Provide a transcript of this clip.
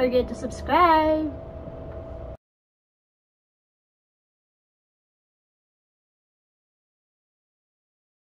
forget to subscribe.